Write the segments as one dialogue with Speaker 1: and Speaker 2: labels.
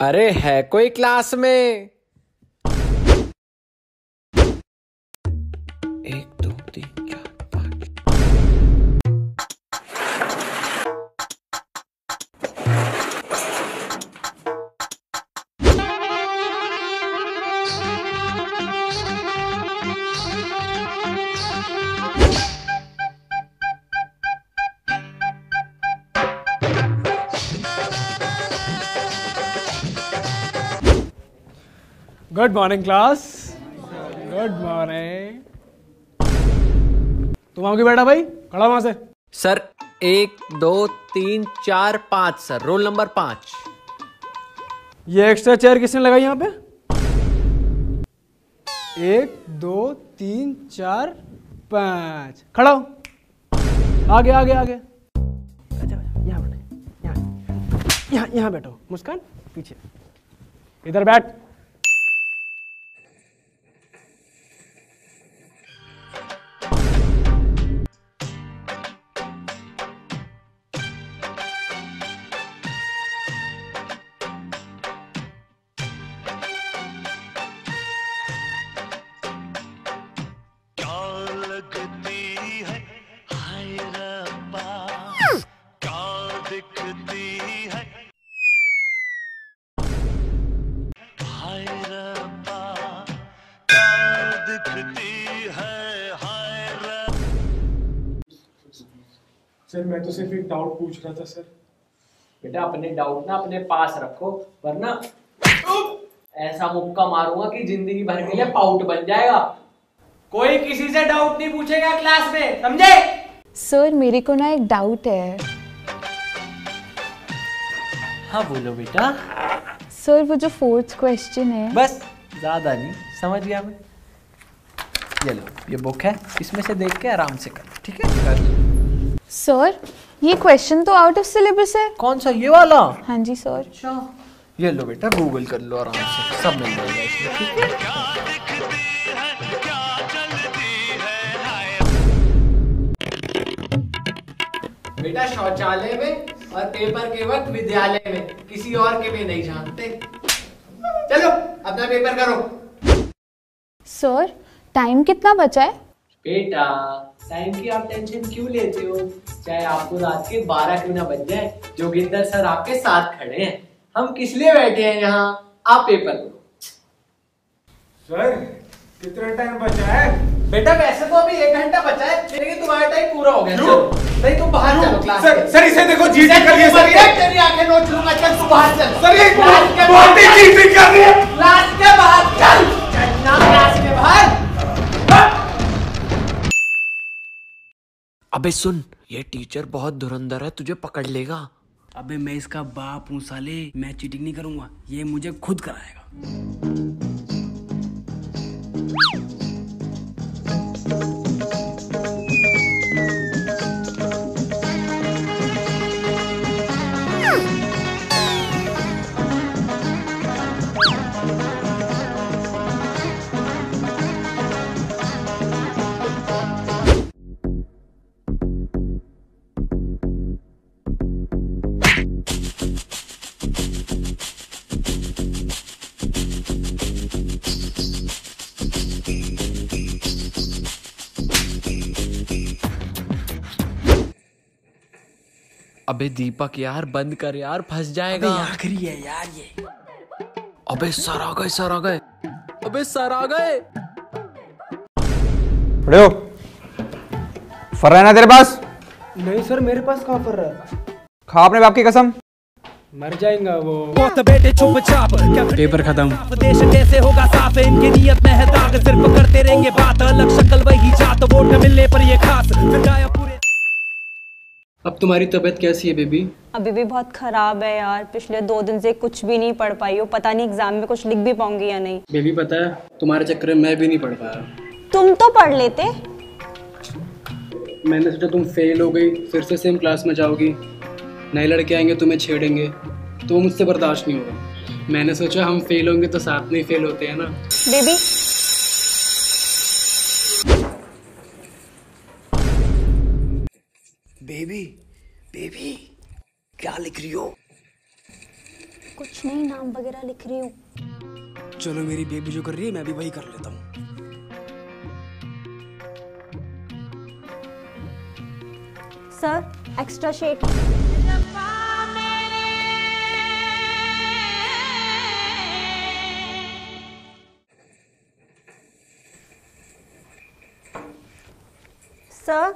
Speaker 1: अरे है कोई क्लास में?
Speaker 2: Good morning class good morning तुम आओगे बेटा भाई? खड़ा वहाँ से।
Speaker 1: सर एक दो तीन चार पाँच सर। रोल नंबर पाँच।
Speaker 2: ये एक्स्ट्रा चेयर किसने लगाई यहाँ पे? एक दो तीन चार पाँच। खड़ा हो। आगे आगे आगे। अच्छा यहाँ बैठो। यहाँ यहाँ यहाँ बैठो। मुस्कान पीछे। इधर बैठ। सर मैं तो सिर्फ़ एक डाउट पूछ रहा था सर।
Speaker 3: बेटा अपने डाउट ना अपने पास रखो वरना ऐसा मुक्का मारूँगा कि ज़िंदगी भर के लिए पाउट बन जाएगा। कोई किसी से डाउट नहीं पूछेगा क्लास में समझे?
Speaker 4: सर मेरे को ना एक डाउट है।
Speaker 3: हाँ बोलो बेटा।
Speaker 4: सर वो जो फोर्थ क्वेश्चन है।
Speaker 3: बस ज़्यादा नहीं समझ गया मैं। ये लो ये बुक है इसमें से देख के आराम से कर ठीक है।
Speaker 4: सर ये क्वेश्चन तो आउट ऑफ़ सिलेबस है।
Speaker 3: कौन सा? ये वाला?
Speaker 4: हाँ जी सर
Speaker 3: अच्छा। ये लो बेटा गूगल कर लो आराम से। सब मिल जाएगा इसमें ठीक है?
Speaker 5: क्या दिखती है क्या चलती है हाय
Speaker 3: बेटा शौचालय में और पेपर के वक्त विद्यालय में किसी और के में नहीं जानते। चलो अपना पेपर करो।
Speaker 4: सर टाइम कितना बचा है?
Speaker 3: बेटा टाइम की आप टेंशन क्यों लेते हो? चाहे आपको रात के बारह क्यों ना बज जाए जोगिंदर सर आपके साथ खड़े हैं। हम किस लिए बैठे हैं यहाँ? आप पेपर करो
Speaker 2: सर कितना टाइम बचा है?
Speaker 3: बेटा वैसे तो अभी एक घंटा बचा है लेकिन तुम्हारा टाइम पूरा हो गया। नहीं तुम बाहर चलो। क्लास
Speaker 2: सर सर इसे देखो जीटी कर रही है सर। ये
Speaker 3: तेरी आँखें नोच लूँगा चल तू बाहर चल।
Speaker 2: सर ये बहुत ही। चीटिंग कर रही है।
Speaker 3: क्लास के बाहर चल। चलना
Speaker 1: अबे सुन, ये टीचर बहुत धुरंधर है, तुझे पकड़ लेगा।
Speaker 6: अबे मैं इसका बाप हूँ साले, मैं चीटिंग नहीं करूँगा, ये मुझे खुद कराएगा।
Speaker 1: अबे दीपक यार बंद कर यार फंस जाएगा।
Speaker 6: आखिरी है यार ये।
Speaker 1: अबे सर आ गए सर आ गए। अबे सर आ गए।
Speaker 7: खड़े हो। फर रहा है ना तेरे पास?
Speaker 2: नहीं सर मेरे पास कहाँ पर रहा है?
Speaker 7: खा अपने बाप की कसम।
Speaker 2: मर जाएगा वो।
Speaker 6: बेटे चुप चुपचाप
Speaker 2: पेपर खत्म।
Speaker 6: देश कैसे होगा साफ़? इनकी नियत में है दाग। सिर्फ़ करते रहेंगे बात। अलग शक्ल वही जात। वोट मिलने पर ये खास। फिर गायब पूरे
Speaker 8: अब तुम्हारी तबीयत कैसी है बेबी?
Speaker 9: अभी भी बहुत खराब है यार। पिछले दो दिन से कुछ भी नहीं पढ़ पाई हूँ। पता नहीं एग्ज़ाम में कुछ लिख भी पाऊँगी या नहीं।
Speaker 8: बेबी पता है तुम्हारे चक्कर में मैं भी नहीं पढ़ पाया।
Speaker 9: तुम तो पढ़ लेते।
Speaker 8: मैंने सोचा तुम फेल हो गई फिर से सेम क्लास में जाओगी। नए लड़के आएँगे तुम्हें छेड़ेंगे। तो मुझसे बर्दाश्त नहीं होगा। मैंने सोचा हम फेल होंगे तो साथ में ही फेल होते हैं ना?
Speaker 9: बेबी
Speaker 6: बेबी बेबी क्या लिख रही हो?
Speaker 9: कुछ नहीं नाम वगैरह लिख रही हूँ।
Speaker 2: चलो मेरी बेबी जो कर रही है मैं भी वही कर लेता हूँ।
Speaker 9: सर एक्स्ट्रा शीट सर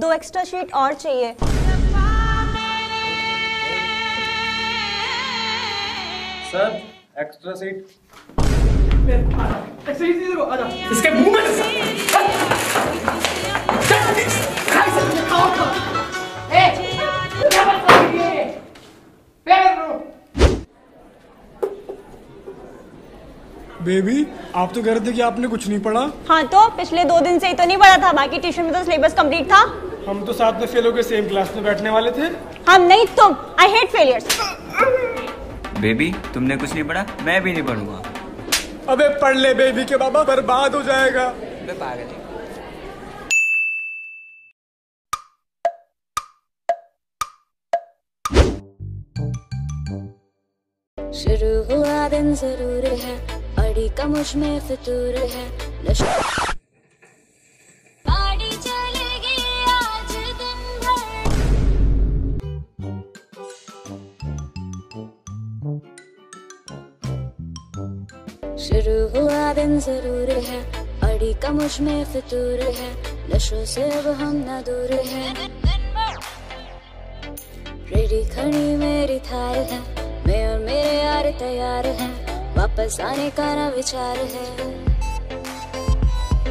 Speaker 9: दो एक्स्ट्रा शीट और चाहिए
Speaker 8: सर एक्स्ट्रा सीट
Speaker 2: इसके मुँह में बेबी आप तो कह रहे थे कि आपने कुछ नहीं पढ़ा।
Speaker 9: हाँ तो पिछले दो दिन से ही तो नहीं पढ़ा था बाकी ट्यूशन में तो सिलेबस कंप्लीट था।
Speaker 2: हम तो साथ में फेल होकर सेम क्लास में बैठने वाले थे।
Speaker 9: हम नहीं तुम आई हेट फेलियर्स
Speaker 10: बेबी तुमने कुछ नहीं पढ़ा? मैं भी नहीं पढ़ूँगा।
Speaker 2: अबे पढ़ ले बेबी के बाबा बर्बाद हो जाएगा।
Speaker 10: पागल
Speaker 11: शुरू हुआ दिन ज़रूर है। अड़ी का मुझमें फितूर है। गाड़ी शुरू हुआ दिन ज़रूर है अड़ी का मुझमें फितूर है। नशों से अब हम ना दूर है। रेडी खड़ी मेरी थार है, मैं और मेरे यार तैयार हैं। वापस आने का ना विचार है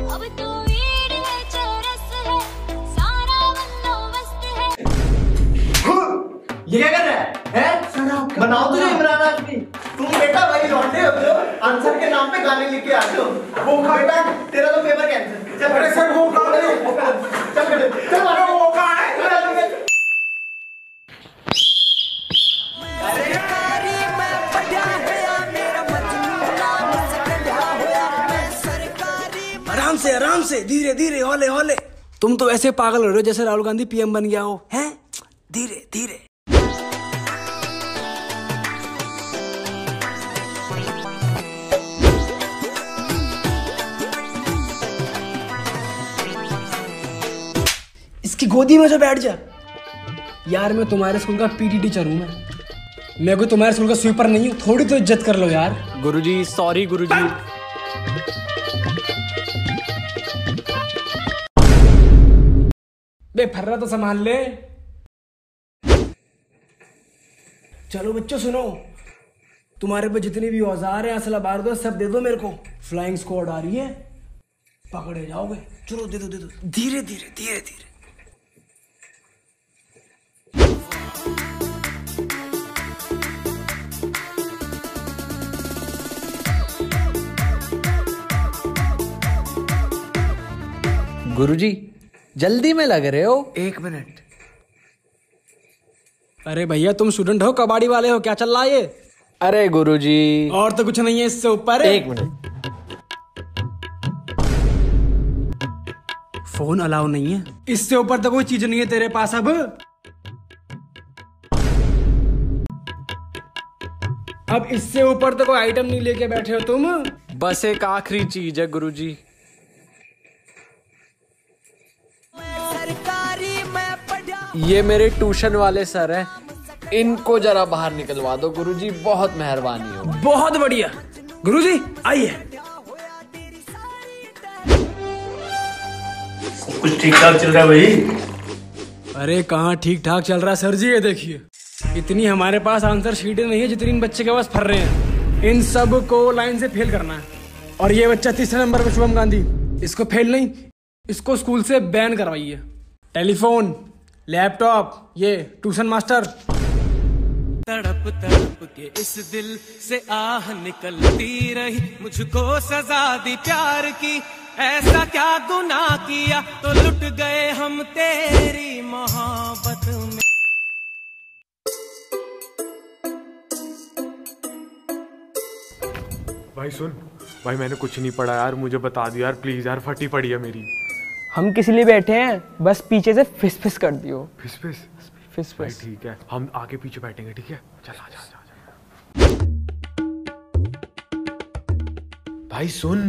Speaker 11: अब तो है है सारा है
Speaker 12: ये क्या कर रहा है हैं? बनाओ तो इमरान हाशमी तुम बेटा भाई लौटे होते हो आंसर के नाम पे गाने लिख के आते हो वो बेटा तेरा तो पेपर कैंसिल चल अरे सर वो चल बेटे चल अरे वो
Speaker 2: आराम से आराम से धीरे धीरे हौले हौले। तुम तो ऐसे पागल हो रहे हो जैसे राहुल गांधी पीएम बन गया हो। हैं? धीरे धीरे। इसकी गोदी में जो बैठ जा। यार मैं तुम्हारे स्कूल का पीटी टीचर हूँ मैं। मैं कोई तुम्हारे स्कूल का स्वीपर नहीं हूँ थोड़ी तो इज़्ज़त कर लो यार।
Speaker 1: गुरुजी सॉरी गुरुजी।
Speaker 2: बे फर्रा तो संभाल ले। चलो बच्चों सुनो। तुम्हारे पे जितने भी औज़ार हैं, असला बार दो सब दे दो मेरे को। फ्लाइंग स्क्वाड आ रही है। पकड़े जाओगे। चलो दे दो दे दो। धीरे धीरे धीरे धीरे।
Speaker 1: गुरुजी जल्दी में लग रहे हो।
Speaker 2: एक मिनट। अरे भैया तुम स्टूडेंट हो कबाड़ी वाले हो क्या चल रहा है ये?
Speaker 1: अरे गुरुजी।
Speaker 2: और तो कुछ नहीं है इससे ऊपर।
Speaker 1: एक मिनट।
Speaker 2: फ़ोन अलाउ नहीं है। इससे ऊपर तो कोई चीज़ नहीं है तेरे पास अब। अब इससे ऊपर तो कोई आइटम नहीं लेके बैठे हो तुम।
Speaker 1: बस एक आखिरी चीज़ है गुरुजी। ये मेरे ट्यूशन वाले सर हैं। इनको जरा बाहर निकलवा दो गुरुजी बहुत मेहरबानी हो।
Speaker 2: बहुत बढ़िया। गुरुजी आइए।
Speaker 13: कुछ ठीक ठाक चल रहा है भाई?
Speaker 2: अरे कहाँ ठीक ठाक चल रहा है? सर जी ये देखिए। इतनी हमारे पास आंसर शीटें नहीं है जितनी इन बच्चे के पास फर रहे हैं। इन सबको लाइन से फेल करना है। और ये बच्चा तीसरे नंबर पर शुभम गांधी। इसको फेल नहीं इसको स्कूल से बैन करवाइए। टेलीफोन। लैपटॉप ये ट्यूशन मास्टर।
Speaker 6: तड़प तड़प के इस दिल से आह निकलती रही मुझको सजा दी प्यार की। ऐसा क्या गुनाह किया तो लुट गए हम तेरी मोहब्बत में।
Speaker 14: भाई सुन भाई मैंने कुछ नहीं पढ़ा यार मुझे बता दियो यार प्लीज़ यार फटी पड़ी है मेरी।
Speaker 15: हम किस लिए बैठे हैं? बस पीछे से फिस फिस कर दियो।
Speaker 14: फिस फिस?
Speaker 15: फिस फिस।
Speaker 14: ठीक है। हम आगे पीछे बैठेंगे ठीक है? चल आ जा।
Speaker 16: भाई सुन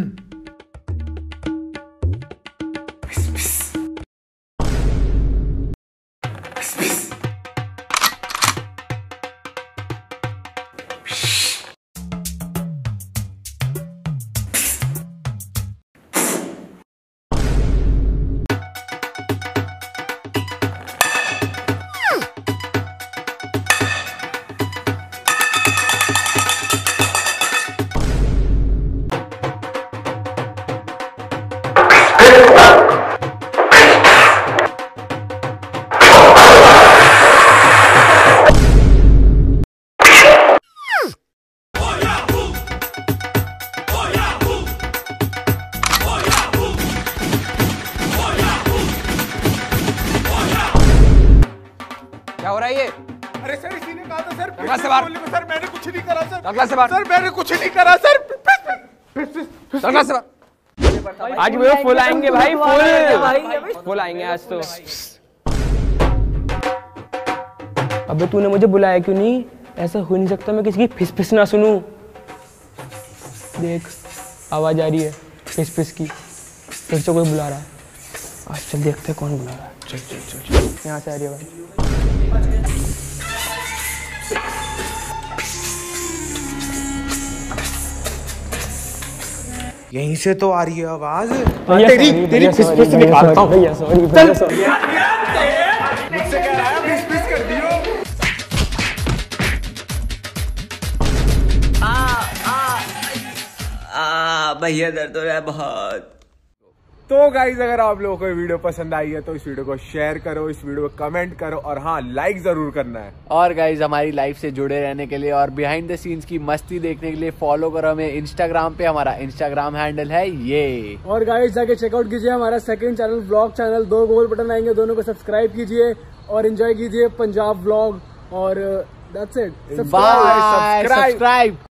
Speaker 17: से बाहर।
Speaker 18: सर मैंने कुछ नहीं करा सर।
Speaker 17: से बाहर।
Speaker 15: आज वो फुल आएँगे भाई फुल। फुल आएँगे आज तो। अबे तूने मुझे बुलाया क्यों नहीं? ऐसा हो नहीं सकता मैं किसी की फिस फिस ना सुनूं। देख आवाज़ आ रही है फिस फिस की। फिर से कोई बुला रहा है। आज चल देखते हैं कौन बुला रहा है। चल चल चल यहाँ से आ रही है भाई।
Speaker 16: यहीं से तो आ रही है आवाज़।
Speaker 15: भैया
Speaker 16: तेरी तेरी फिस फिस निकालता
Speaker 15: हूँ
Speaker 16: हूँ।
Speaker 15: भैया सॉरी चल।
Speaker 18: मुझसे कह रहा है फिस फिस कर दियो।
Speaker 19: आ भैया दर्द हो रहा है बहुत।
Speaker 16: तो गाइज़ अगर आप लोगों को वीडियो पसंद आई है तो इस वीडियो को शेयर करो इस वीडियो को कमेंट करो और हाँ लाइक ज़रूर करना है।
Speaker 3: और गाइज़ हमारी लाइफ से जुड़े रहने के लिए और बिहाइंड द सीन्स की मस्ती देखने के लिए फॉलो करो हमें इंस्टाग्राम पे हमारा इंस्टाग्राम हैंडल है ये।
Speaker 2: और गाइज़ जाके चेकआउट कीजिए हमारा सेकेंड चैनल ब्लॉग चैनल दो गोल बटन आएँगे दोनों को सब्सक्राइब कीजिए और एंजॉय कीजिए पंजाब ब्लॉग और दैट्स इट
Speaker 3: बाय सब्सक्राइब